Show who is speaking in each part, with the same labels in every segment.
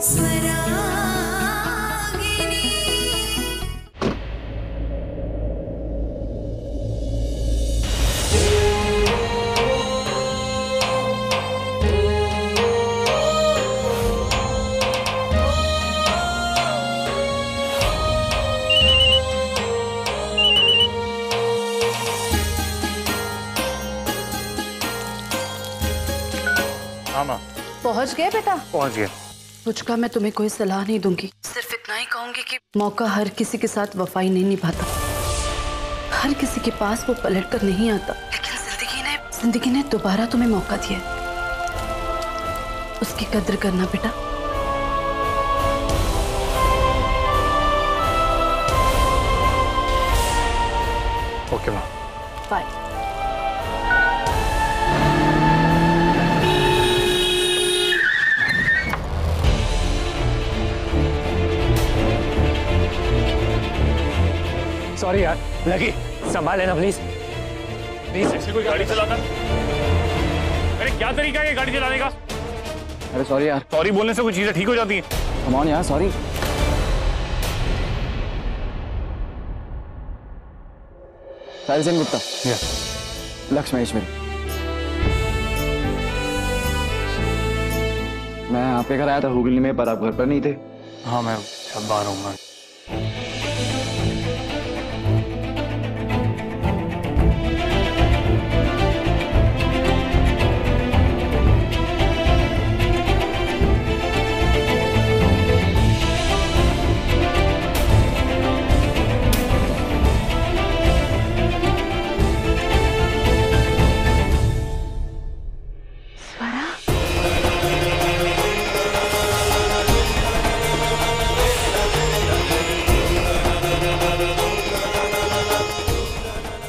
Speaker 1: हाँ माँ
Speaker 2: पहुँच गए बेटा?
Speaker 1: पहुँच गए।
Speaker 2: मुझका मैं तुम्हें कोई सलाह नहीं दूँगी। सिर्फ़ इतना ही कहूँगी कि मौका हर किसी के साथ वफाई नहीं निभाता। हर किसी के पास वो पलट कर नहीं आता। लेकिन ज़िंदगी ने ज़िंदगी ने दोबारा तुम्हें मौका दिया उसकी कद्र करना बेटा।
Speaker 1: ओके माँ।
Speaker 2: बाय
Speaker 3: सॉरी यार। लगी संभाल लेना प्लीज़
Speaker 1: प्लीज़ ऐसे कोई गाड़ी चलाता अरे क्या तरीका है गाड़ी चलाने का?
Speaker 3: अरे सॉरी यार।
Speaker 1: सॉरी बोलने से कुछ चीज़ें ठीक हो जाती हैं?
Speaker 3: कम ऑन यार सॉरी साहिल सेन गुप्ता लक्ष्य महेश्वरी मैं आपके घर आया था हुगली में पर आप घर पर नहीं थे।
Speaker 1: हाँ मैं अब बाहर हूँ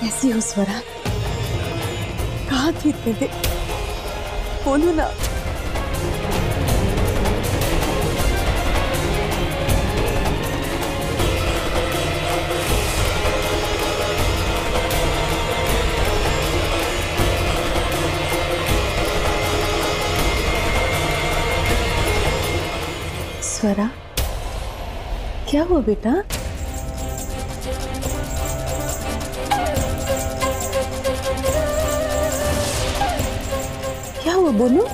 Speaker 2: कैसी हो स्वरा? कहा थी इतने दिन? बोलो ना। स्वरा क्या हुआ बेटा? बोलो?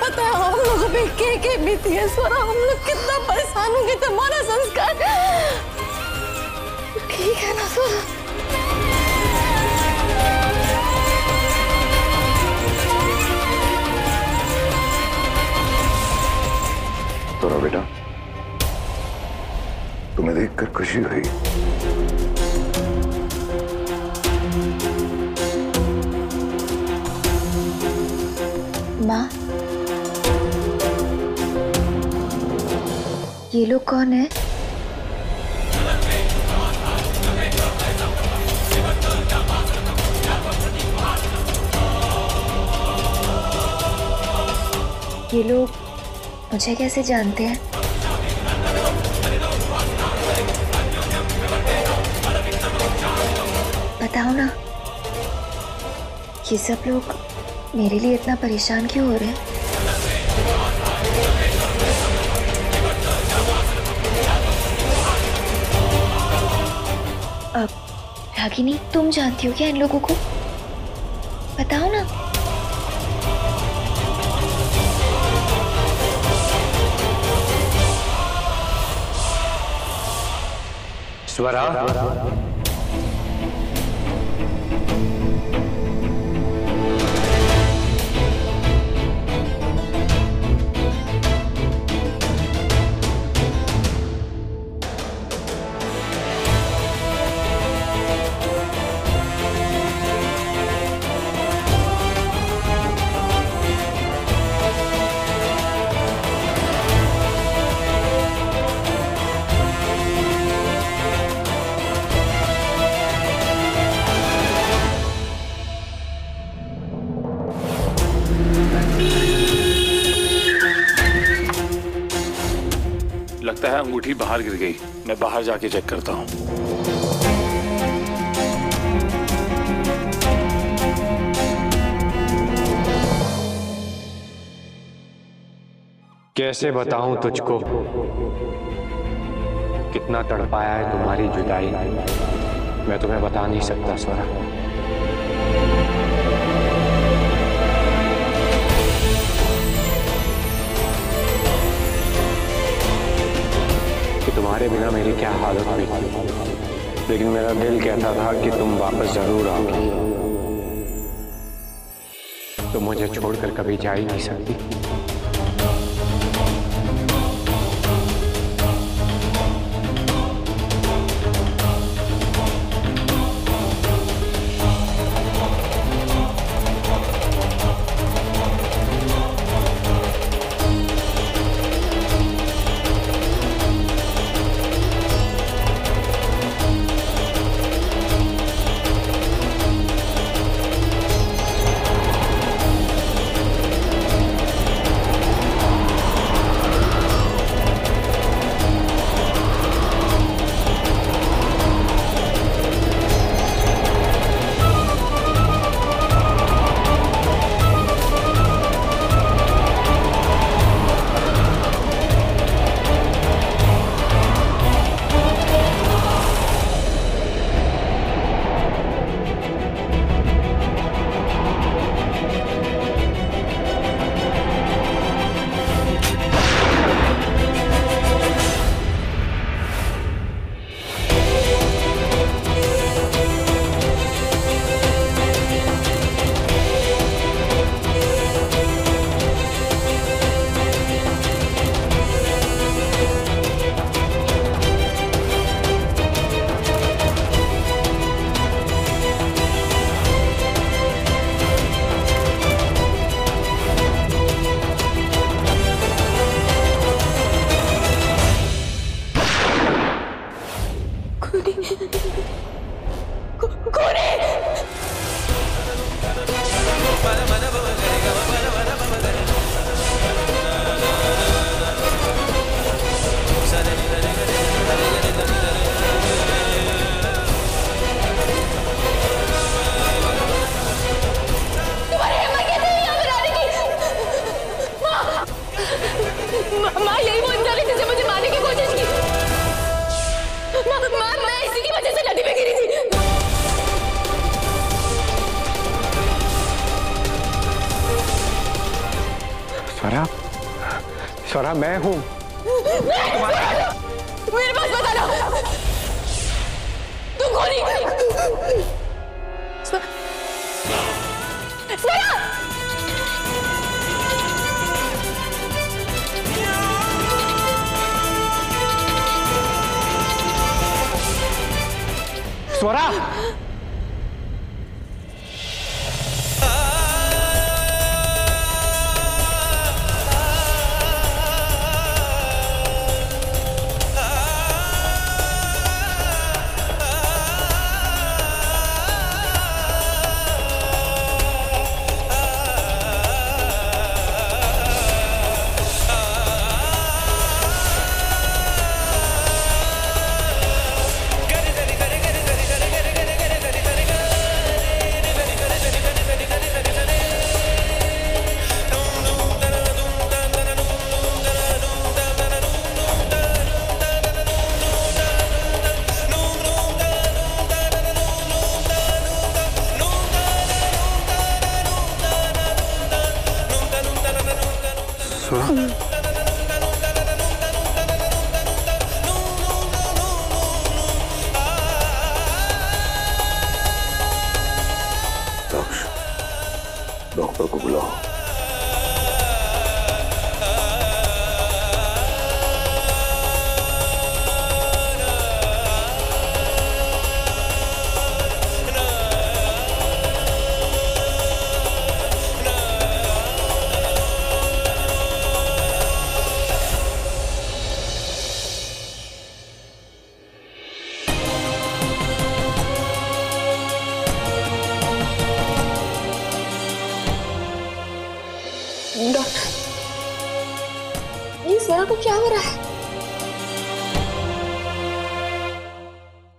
Speaker 2: पता है हम के के बीती है? हम लोग कितना परेशान होंगे तुम्हारा संस्कार ठीक है ना
Speaker 4: तोरा बेटा, तुम्हें देखकर खुशी हुई।
Speaker 5: लोग कौन है? ये लोग मुझे कैसे जानते हैं? बताओ ना। ये सब लोग मेरे लिए इतना परेशान क्यों हो रहे हैं? रागिनी तुम जानती हो क्या इन लोगों को? बताओ ना।
Speaker 3: स्वरा
Speaker 1: बाहर गिर गई। मैं बाहर जाके चेक करता हूँ।
Speaker 6: कैसे बताऊँ तुझको? कितना तड़पाया है तुम्हारी जुदाई। मैं तुम्हें बता नहीं सकता, स्वरा। तुम्हारे बिना मेरी क्या हालत हुई? लेकिन मेरा दिल कहता था कि तुम वापस ज़रूर आओगे तुम मुझे छोड़कर कभी जा ही नहीं सकती। स्वरा स्वरा मैं हूँ।
Speaker 5: मेरे पास बताना तुम कौन स्वरा
Speaker 6: स्वरा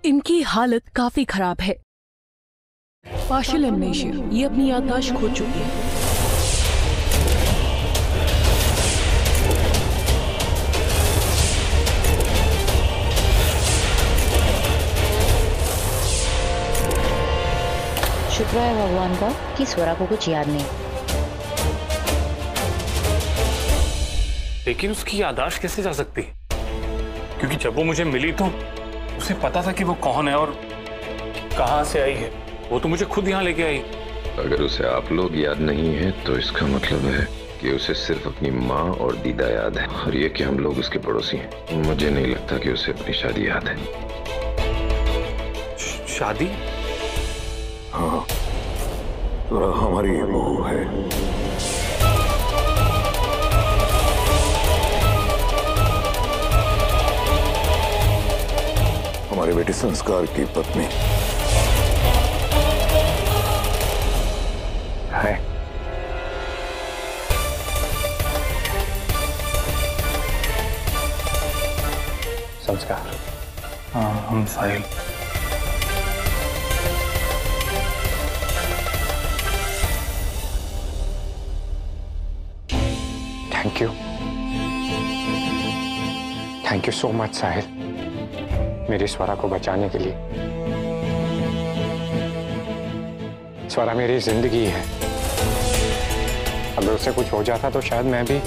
Speaker 7: इनकी हालत काफ़ी खराब है। पार्शियल एमनेशिया ये अपनी याददाश्त खो चुकी है।
Speaker 8: शुक्र है भगवान का कि स्वरा को कुछ याद नहीं।
Speaker 1: लेकिन उसकी यादाश्त कैसे जा सकती? क्योंकि जब वो मुझे मिली तो उसे पता था कि वो कौन है और कहाँ से आई है। वो तो मुझे खुद यहाँ लेके आई।
Speaker 9: अगर उसे आप लोग याद नहीं है तो इसका मतलब है कि उसे सिर्फ़ अपनी माँ और दीदा याद है और ये कि हम लोग उसके पड़ोसी हैं। मुझे नहीं लगता कि उसे अपनी शादी याद है।
Speaker 1: शादी?
Speaker 9: हाँ। तो हमारी बहू है। हमारे बेटे संस्कार की पत्नी।
Speaker 6: है। संस्कार।
Speaker 1: हाँ हम Sahil
Speaker 6: thank you thank you so much Sahil मेरी स्वरा को बचाने के लिए। स्वरा मेरी ज़िंदगी है। अगर उसे कुछ हो जाता तो शायद मैं भी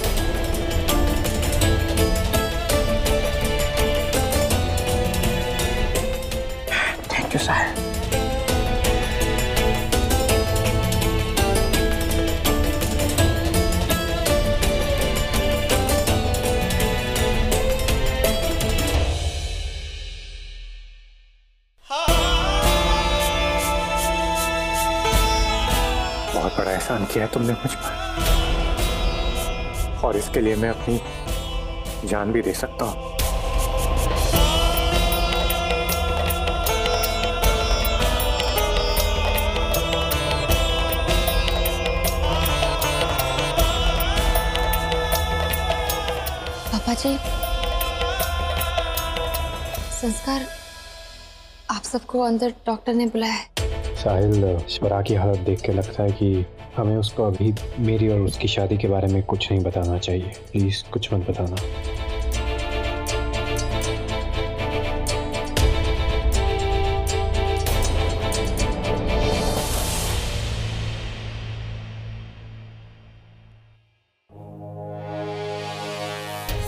Speaker 6: थैंक यू साहिल एहसान किया है तुमने मुझ पर। और इसके लिए मैं अपनी जान भी दे सकता हूँ।
Speaker 10: पापा जी संस्कार आप सबको अंदर डॉक्टर ने बुलाया है।
Speaker 6: साहिल स्वरा की हालत देख के लगता है कि हमें उसको अभी मेरी और उसकी शादी के बारे में कुछ नहीं बताना चाहिए। प्लीज़ कुछ मत बताना।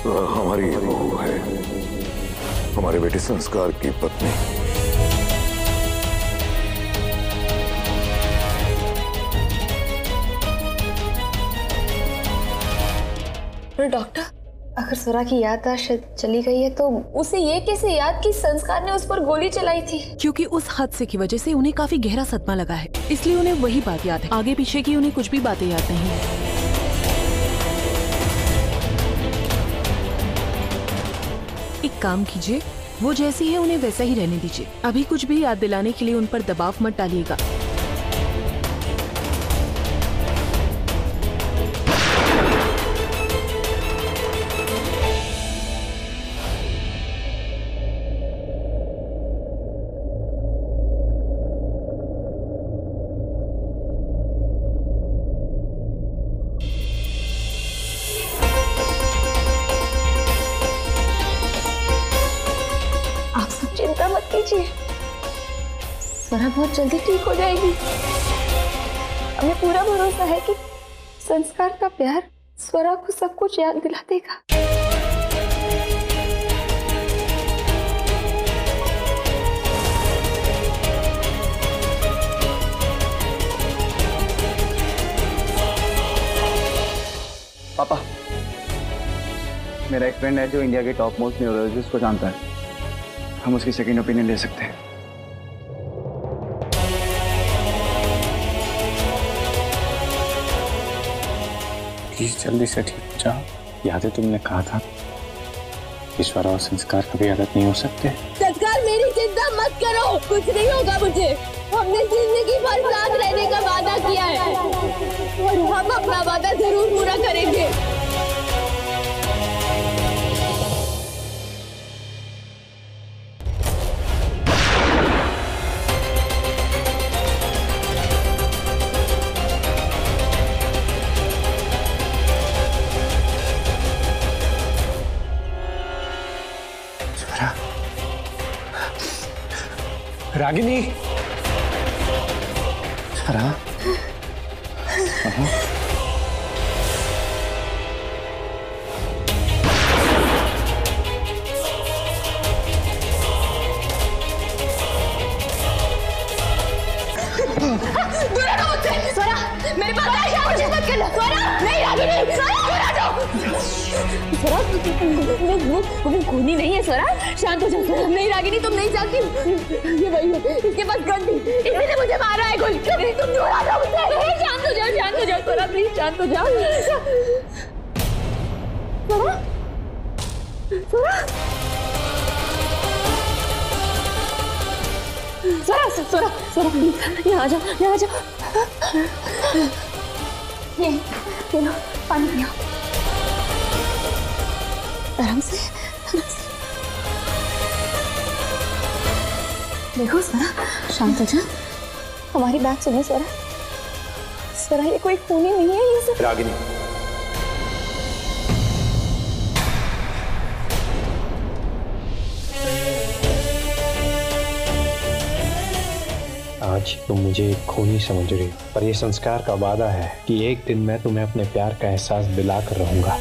Speaker 9: तो हमारी बहू है। हमारे बेटे संस्कार की पत्नी।
Speaker 10: पर डॉक्टर, अगर स्वरा की याददाश्त चली गई है तो उसे ये कैसे याद कि संस्कार ने उस पर गोली चलाई थी?
Speaker 7: क्योंकि उस हादसे की वजह से उन्हें काफ़ी गहरा सदमा लगा है। इसलिए उन्हें वही बात याद है। आगे पीछे की उन्हें कुछ भी बातें याद नहीं है। एक काम कीजिए, वो जैसी है उन्हें वैसा ही रहने दीजिए। अभी कुछ भी याद दिलाने के लिए उन पर दबाव मत डालिएगा।
Speaker 10: स्वरा बहुत जल्दी ठीक हो जाएगी। हमें पूरा भरोसा है कि संस्कार का प्यार स्वरा को सब कुछ याद दिला देगा।
Speaker 3: पापा, मेरा एक फ्रेंड है जो इंडिया के टॉप मोस्ट न्यूरोलॉजिस्ट को जानता है। हम उसकी सेकंड ओपिनियन ले सकते हैं।
Speaker 6: प्लीज़ जल्दी से ठीक हो जाओ। याद है तुमने कहा था। ईश्वर और संस्कार कभी अलग नहीं हो सकते।
Speaker 5: संस्कार मेरी चिंता मत करो। कुछ नहीं होगा मुझे। हमने ज़िंदगी भर साथ रहने का वादा किया है। और हम अपना वादा ज़रूर पूरा करेंगे।
Speaker 11: रागिनी
Speaker 6: स्वरा
Speaker 5: दूर हटो स्वरा मेरे पास आ जाओ मुझे मत करना स्वरा नहीं रागिनी स्वरा स्वरा वो वो वो खूनी नहीं है स्वरा शांत हो जाओ नहीं रागिनी तुम नहीं जानती? ये वही है इसके पास गन थी इसी ने मुझे मारा है गोली। नहीं तुम दूर आ जाओ मुझसे शांत हो जाओ शांत हो जाओ स्वरा प्लीज़ शांत हो जाओ स्वरा स्वरा स्वरा स्वरा स्वरा प्लीज़ यहाँ आ जाओ यहाँ आ जाओ। ये ये लो पानी पियो। आराम से। देखो स्वरा शांत हो जा। हमारी बात सुनो स्वरा स्वरा ये कोई खूनी नहीं है ये सब।
Speaker 11: रागिनी। आज तुम मुझे खूनी समझ रही हो पर यह संस्कार का वादा है कि एक दिन मैं तुम्हें अपने प्यार का एहसास दिलाकर रहूँगा।